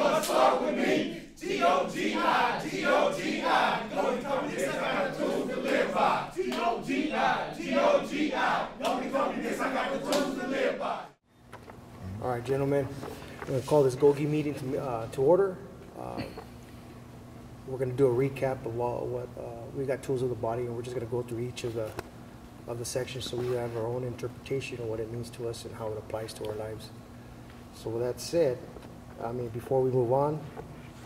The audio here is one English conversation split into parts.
must start with me. G-O-G-I, G-O-G-I. Goldie Company, this I got the tools to live by. G-O-G-I, G-O-G-I. Goldie Company, this I got the tools to live by. All right, gentlemen, we're going to call this GOGI meeting to, uh, to order. Uh, We're going to do a recap of what, uh, we got tools of the body, and we're just going to go through each of the, of the sections so we have our own interpretation of what it means to us and how it applies to our lives. So with that said, I mean, before we move on,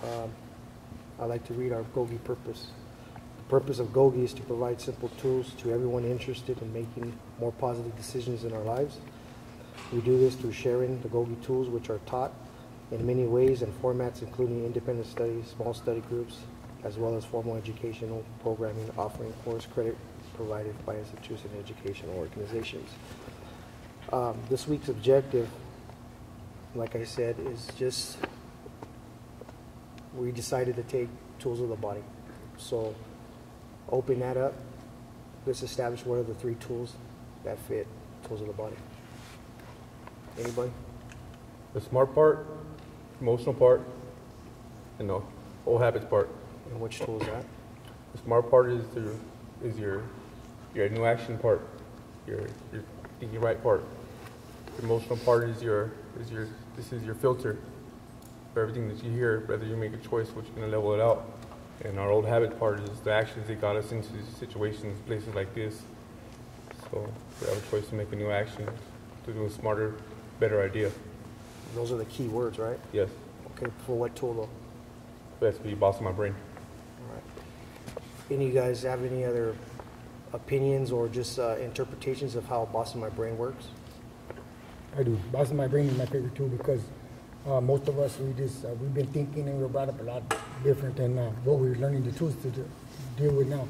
um, I'd like to read our GOGI purpose. The purpose of GOGI is to provide simple tools to everyone interested in making more positive decisions in our lives. We do this through sharing the GOGI tools which are taught in many ways and formats including independent studies, small study groups, as well as formal educational programming offering course credit provided by institutions and educational organizations. Um, this week's objective, like I said, is just we decided to take tools of the body. So open that up. Let's establish what are the three tools that fit tools of the body. Anybody? The smart part, emotional part, and the old habits part. And which tool is that? The smart part is your is your your new action part, your your thinking right part. The emotional part is your is your this is your filter for everything that you hear, whether you make a choice which you're gonna level it out. And our old habit part is the actions that got us into situations, places like this. So we have a choice to make a new action, to do a smarter, better idea. Those are the key words, right? Yes, Okay, for what tool though? that's to be boss of my brain. All right. Any of you guys have any other opinions or just uh, interpretations of how Boss in My Brain works? I do. Boss in my brain is my favorite tool because uh, most of us we just uh, we've been thinking and we're brought up a lot different than uh, what we're learning the tools to do, deal with now.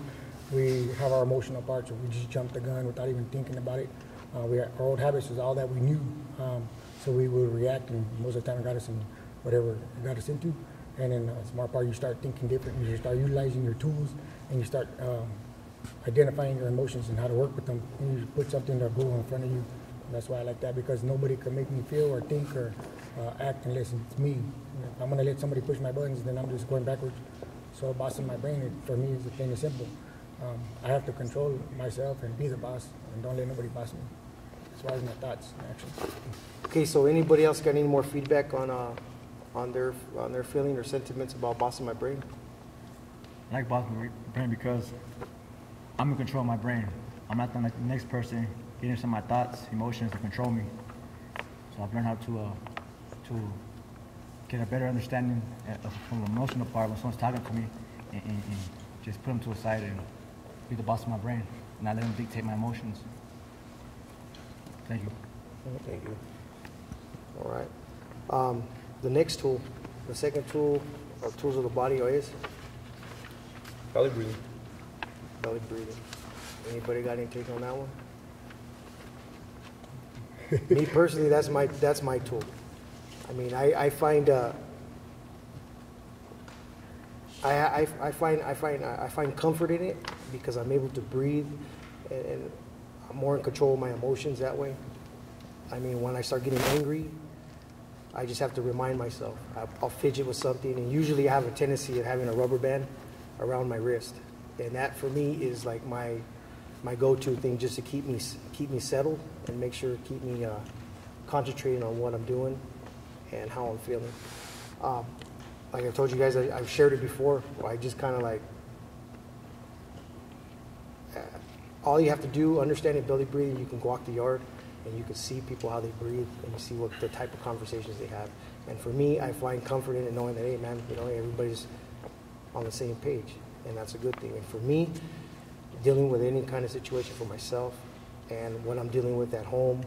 We have our emotional parts, so we just jump the gun without even thinking about it. Uh, we our old habits was all that we knew, um, so we would react, and most of the time it got us in whatever it got us into. And then uh, smart part, you start thinking different. You start utilizing your tools, and you start um, identifying your emotions and how to work with them. And you put something that go in front of you. That's why I like that because nobody can make me feel or think or uh, act unless it's me. If I'm gonna let somebody push my buttons, then I'm just going backwards. So bossing my brain, it, for me, is plain and simple. Um, I have to control myself and be the boss, and don't let nobody boss me. As far as my thoughts and actions. Okay, so anybody else got any more feedback on uh, on their on their feeling or sentiments about bossing My Brain? I like bossing my brain because I'm in control of my brain. I'm not the next person getting some of my thoughts, emotions to control me. So I've learned how to uh, to get a better understanding uh, of, from the emotional part when someone's talking to me, and, and, and just put them to a side and be the boss of my brain, and not let them dictate my emotions. Thank you. Thank you. All right. Um, the next tool, the second tool, or tools of the body is Belly breathing. belly breathing. Anybody got any take on that one? Me personally, that's my that's my tool. I mean, I, I find uh, I, I, I find I find I find comfort in it because I'm able to breathe and, and I'm more in control of my emotions that way. I mean, when I start getting angry, I just have to remind myself. I'll, I'll fidget with something, and usually I have a tendency of having a rubber band around my wrist, and that for me is like my my go-to thing just to keep me keep me settled and make sure keep me uh, concentrating on what I'm doing and how I'm feeling. Um, like I told you guys, I, I've shared it before. I just kind of like uh, all you have to do, understanding belly breathing, you can walk the yard and you can see people how they breathe and you see what the type of conversations they have. And for me, I find comfort in it knowing that, hey, man, you know, everybody's on the same page, and that's a good thing. And for me, dealing with any kind of situation for myself and when I'm dealing with at home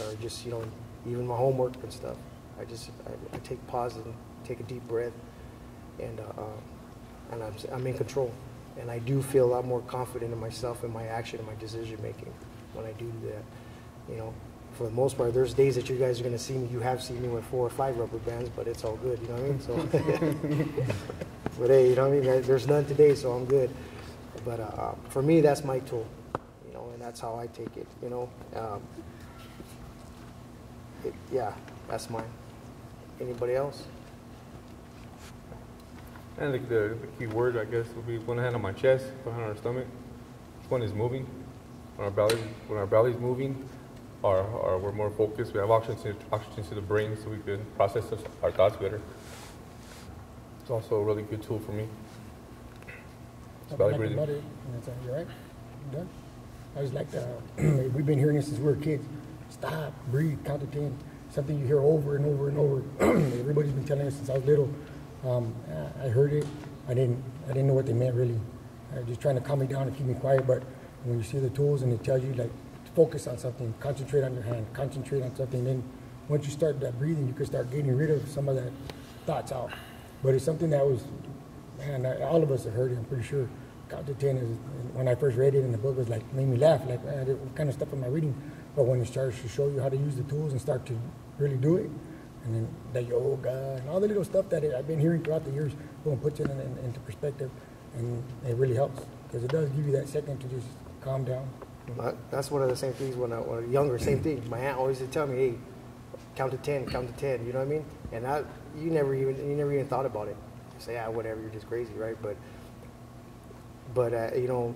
or just, you know, even my homework and stuff, I just, I, I take pause and take a deep breath and, uh, uh, and I'm, I'm in control. And I do feel a lot more confident in myself and my action and my decision making when I do that. You know, for the most part, there's days that you guys are going to see me. You have seen me with four or five rubber bands, but it's all good. You know what I mean? So, but hey, you know what I mean? There's none today, so I'm good. But uh, for me, that's my tool. You know, and that's how I take it. You know, um, it, yeah, that's mine. Anybody else? And the, the, the key word, I guess, would be one hand on my chest, one hand on our stomach. Which one is moving? When our belly, when our belly's moving, we're more focused. We have oxygen, to, oxygen to the brain, so we can process our thoughts better. It's also a really good tool for me. It's Like breathing. about and that's, uh, You right? You done? I was like, uh, we've been hearing this since we were kids. Stop, breathe, count to ten. Something you hear over and over and over. Everybody's been telling us since I was little. Um, I- I heard it. I didn't. I didn't know what they meant really. Uh, just trying to calm me down and keep me quiet. But when you see the tools and it tells you like focus on something, concentrate on your hand, concentrate on something. Then once you start that breathing, you can start getting rid of some of that thoughts out. But it's something that was man, I, all of us have heard it. I'm pretty sure. Count to ten is when I first read it in the book was like made me laugh. Like man, what kind of stuff am I reading? But when it starts to show you how to use the tools and start to really do it, and then the yoga and all the little stuff that I've been hearing throughout the years, boom, puts it in, in, into perspective, and it really helps because it does give you that second to just calm down. That- That's one of the same things when I, was younger, same thing. My aunt always would tell me, hey, count to 10, count to 10, you know what I mean? And I, you never even, you never even thought about it. Say, ah, whatever, you're just crazy, right? But, but, uh, you know,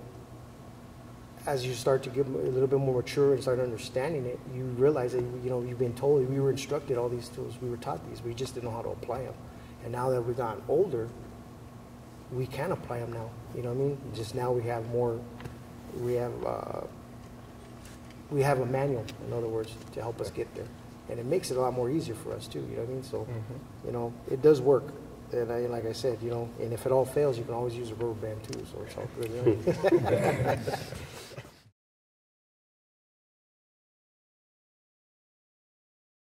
as you start to get a little bit more mature and start understanding it, you realize that, you know, you've been told, we were instructed all these tools, we were taught these, we just didn't know how to apply them. And now that we've gotten older, we can apply them now, you know what I mean? Just now we have more, we have, uh, we have a manual, in other words, to help us get there. And it makes it a lot more easier for us too, you know what I mean? So, you know, it does work. And I, uh, like I said, you know, and if it all fails, you can always use a rubber band too, so it's all good.